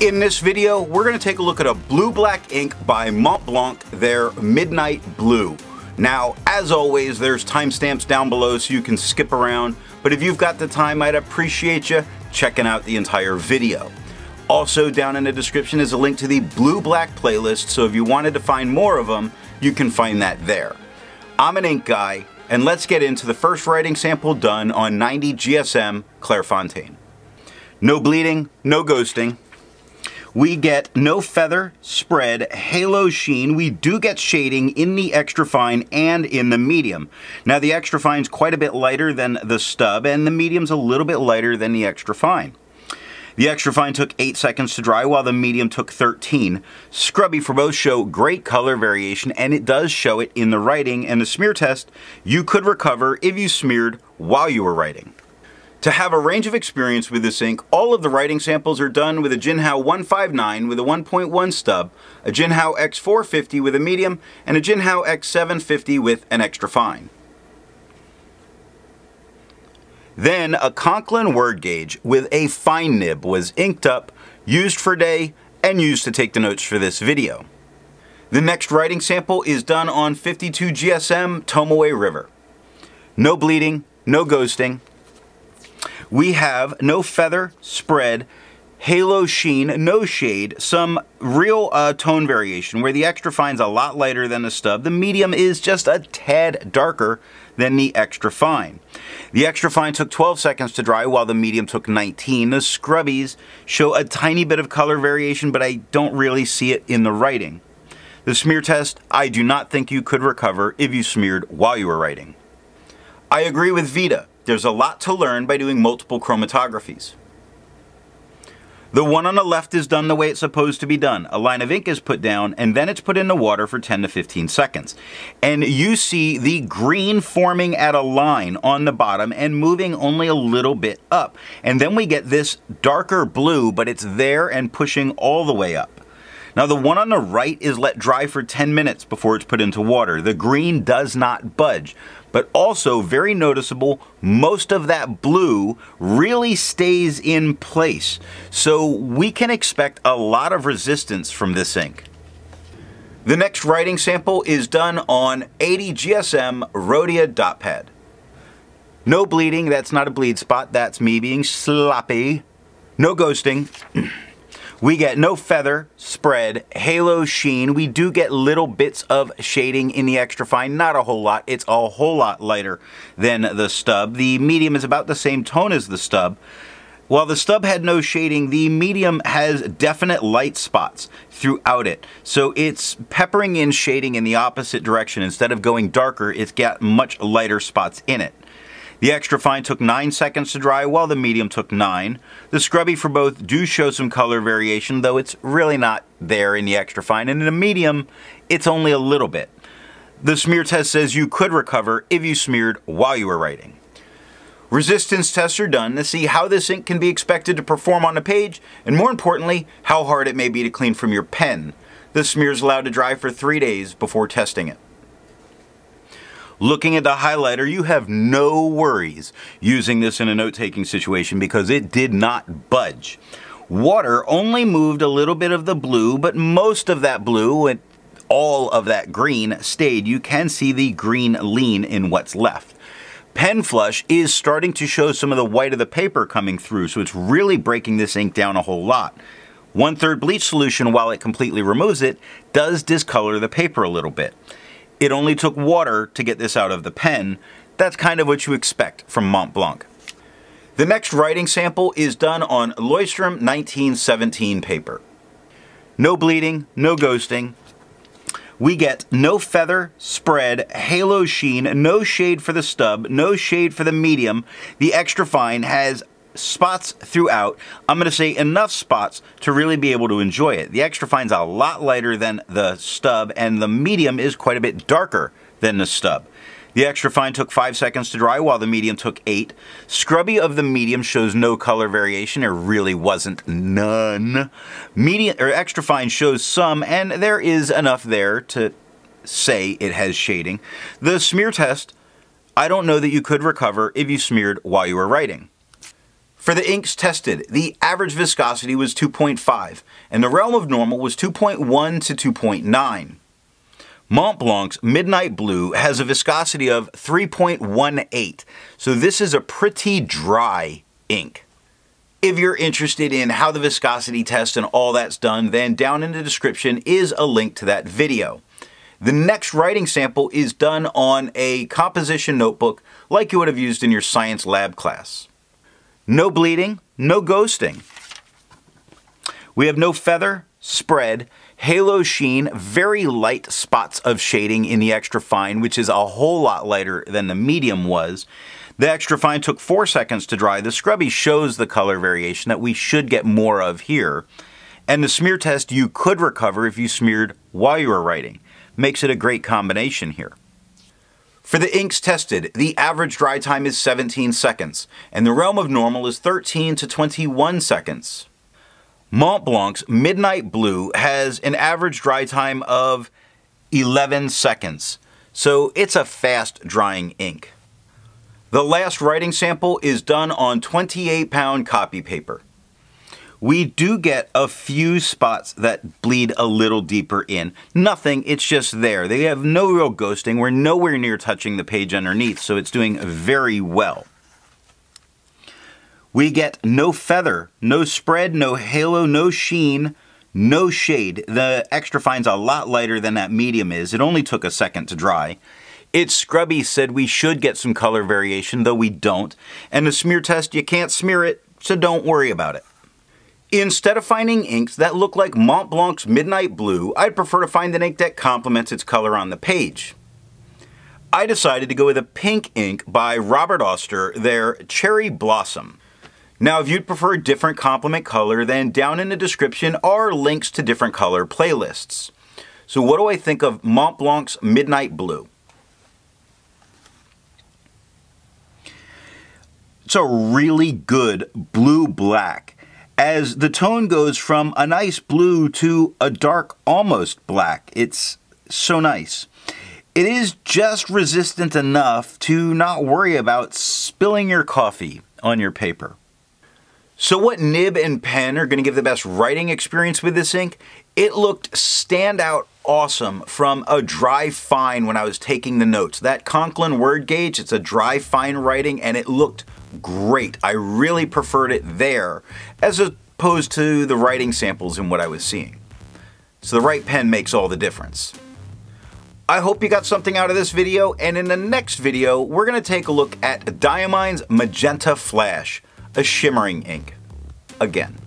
In this video, we're going to take a look at a blue black ink by Montblanc, their Midnight Blue. Now, as always, there's timestamps down below so you can skip around, but if you've got the time, I'd appreciate you checking out the entire video. Also down in the description is a link to the blue black playlist, so if you wanted to find more of them, you can find that there. I'm an ink guy, and let's get into the first writing sample done on 90 GSM Clairefontaine. No bleeding, no ghosting, we get no feather, spread, halo sheen. We do get shading in the extra fine and in the medium. Now the extra fine's quite a bit lighter than the stub and the medium's a little bit lighter than the extra fine. The extra fine took 8 seconds to dry while the medium took 13. Scrubby for both show great color variation and it does show it in the writing and the smear test you could recover if you smeared while you were writing. To have a range of experience with this ink, all of the writing samples are done with a Jinhao 159 with a 1.1 stub, a Jinhao X450 with a medium, and a Jinhao X750 with an extra fine. Then a Conklin word gauge with a fine nib was inked up, used for day, and used to take the notes for this video. The next writing sample is done on 52 GSM Tomoe River. No bleeding, no ghosting, we have no feather, spread, halo sheen, no shade, some real uh, tone variation where the extra fine's a lot lighter than the stub. The medium is just a tad darker than the extra fine. The extra fine took 12 seconds to dry while the medium took 19. The scrubbies show a tiny bit of color variation, but I don't really see it in the writing. The smear test, I do not think you could recover if you smeared while you were writing. I agree with Vita. There's a lot to learn by doing multiple chromatographies. The one on the left is done the way it's supposed to be done. A line of ink is put down and then it's put in the water for 10 to 15 seconds. And you see the green forming at a line on the bottom and moving only a little bit up. And then we get this darker blue, but it's there and pushing all the way up. Now the one on the right is let dry for 10 minutes before it's put into water. The green does not budge, but also very noticeable, most of that blue really stays in place. So we can expect a lot of resistance from this ink. The next writing sample is done on 80 GSM Rhodia dot pad. No bleeding, that's not a bleed spot, that's me being sloppy. No ghosting. We get no feather, spread, halo sheen. We do get little bits of shading in the extra fine, not a whole lot. It's a whole lot lighter than the stub. The medium is about the same tone as the stub. While the stub had no shading, the medium has definite light spots throughout it. So it's peppering in shading in the opposite direction. Instead of going darker, it's got much lighter spots in it. The extra fine took 9 seconds to dry while the medium took 9. The scrubby for both do show some color variation though it's really not there in the extra fine and in the medium it's only a little bit. The smear test says you could recover if you smeared while you were writing. Resistance tests are done to see how this ink can be expected to perform on a page and more importantly how hard it may be to clean from your pen. The smear is allowed to dry for 3 days before testing it. Looking at the highlighter, you have no worries using this in a note-taking situation because it did not budge. Water only moved a little bit of the blue, but most of that blue and all of that green stayed. You can see the green lean in what's left. Pen flush is starting to show some of the white of the paper coming through, so it's really breaking this ink down a whole lot. One third bleach solution, while it completely removes it, does discolor the paper a little bit. It only took water to get this out of the pen. That's kind of what you expect from Montblanc. The next writing sample is done on Leuchtturm 1917 paper. No bleeding, no ghosting. We get no feather, spread, halo sheen, no shade for the stub, no shade for the medium. The extra fine has spots throughout. I'm going to say enough spots to really be able to enjoy it. The extra fine's a lot lighter than the stub, and the medium is quite a bit darker than the stub. The extra fine took 5 seconds to dry while the medium took 8. Scrubby of the medium shows no color variation. There really wasn't none. Medium or extra fine shows some and there is enough there to say it has shading. The smear test, I don't know that you could recover if you smeared while you were writing. For the inks tested, the average viscosity was 2.5, and the realm of normal was 2.1 to 2.9. Montblanc's Midnight Blue has a viscosity of 3.18, so this is a pretty dry ink. If you're interested in how the viscosity test and all that's done, then down in the description is a link to that video. The next writing sample is done on a composition notebook like you would have used in your science lab class. No bleeding, no ghosting. We have no feather, spread, halo sheen, very light spots of shading in the extra fine, which is a whole lot lighter than the medium was. The extra fine took four seconds to dry. The scrubby shows the color variation that we should get more of here. And the smear test you could recover if you smeared while you were writing. Makes it a great combination here. For the inks tested, the average dry time is 17 seconds, and the realm of normal is 13 to 21 seconds. Montblanc's Midnight Blue has an average dry time of 11 seconds, so it's a fast drying ink. The last writing sample is done on 28 pound copy paper. We do get a few spots that bleed a little deeper in. Nothing, it's just there. They have no real ghosting. We're nowhere near touching the page underneath, so it's doing very well. We get no feather, no spread, no halo, no sheen, no shade. The extra fine's a lot lighter than that medium is. It only took a second to dry. It's Scrubby said we should get some color variation, though we don't. And the smear test, you can't smear it, so don't worry about it. Instead of finding inks that look like Montblanc's Midnight Blue, I'd prefer to find an ink that complements its color on the page. I decided to go with a pink ink by Robert Oster, their Cherry Blossom. Now, if you'd prefer a different complement color, then down in the description are links to different color playlists. So what do I think of Montblanc's Midnight Blue? It's a really good blue-black as the tone goes from a nice blue to a dark almost black. It's so nice. It is just resistant enough to not worry about spilling your coffee on your paper. So what nib and pen are going to give the best writing experience with this ink? It looked standout awesome from a dry fine when I was taking the notes. That Conklin word gauge, it's a dry fine writing and it looked great. I really preferred it there as opposed to the writing samples and what I was seeing. So the right pen makes all the difference. I hope you got something out of this video, and in the next video, we're going to take a look at Diamine's Magenta Flash, a shimmering ink. Again.